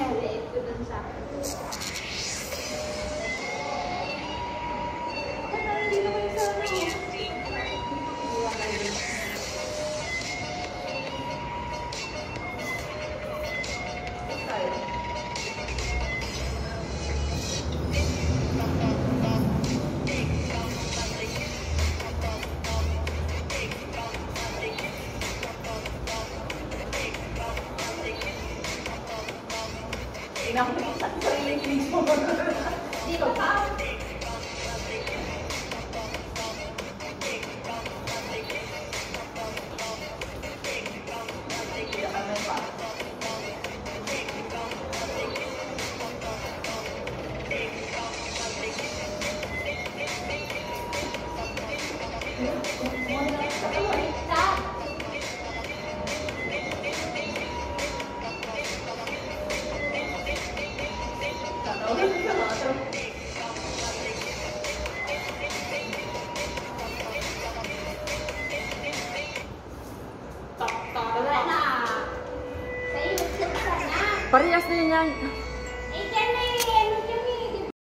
太累，不能上。你。Parehas din yan. Ikan